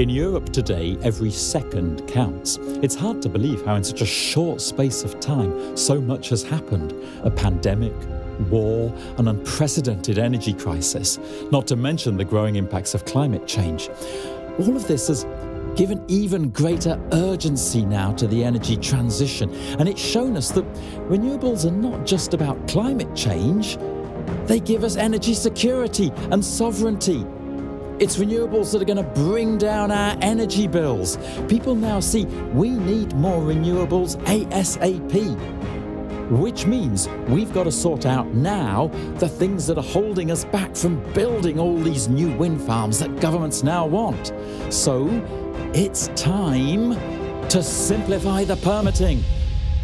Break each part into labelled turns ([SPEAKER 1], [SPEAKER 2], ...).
[SPEAKER 1] In Europe today, every second counts. It's hard to believe how, in such a short space of time, so much has happened a pandemic, war, an unprecedented energy crisis, not to mention the growing impacts of climate change. All of this has given even greater urgency now to the energy transition, and it's shown us that renewables are not just about climate change, they give us energy security and sovereignty. It's renewables that are going to bring down our energy bills. People now see we need more renewables ASAP which means we've got to sort out now the things that are holding us back from building all these new wind farms that governments now want. So it's time to simplify the permitting.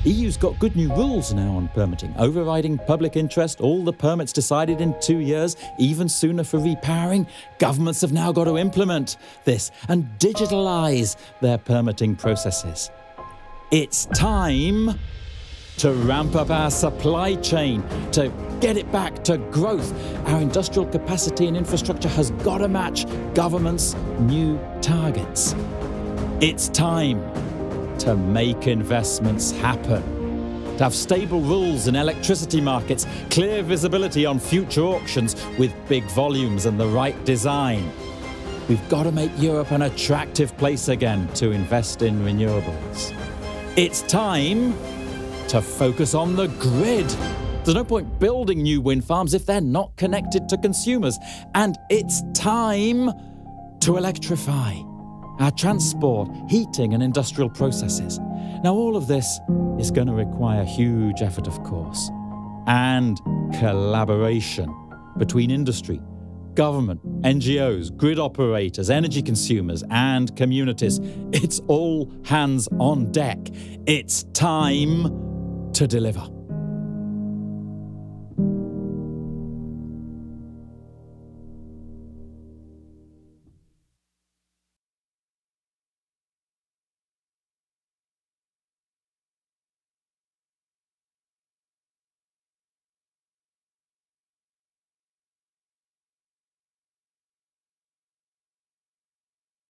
[SPEAKER 1] EU's got good new rules now on permitting, overriding public interest, all the permits decided in two years, even sooner for repowering. Governments have now got to implement this and digitalise their permitting processes. It's time to ramp up our supply chain, to get it back to growth. Our industrial capacity and infrastructure has got to match government's new targets. It's time to make investments happen. To have stable rules in electricity markets, clear visibility on future auctions with big volumes and the right design. We've got to make Europe an attractive place again to invest in renewables. It's time to focus on the grid. There's no point building new wind farms if they're not connected to consumers. And it's time to electrify our transport, heating, and industrial processes. Now, all of this is going to require huge effort, of course, and collaboration between industry, government, NGOs, grid operators, energy consumers, and communities. It's all hands on deck. It's time to deliver.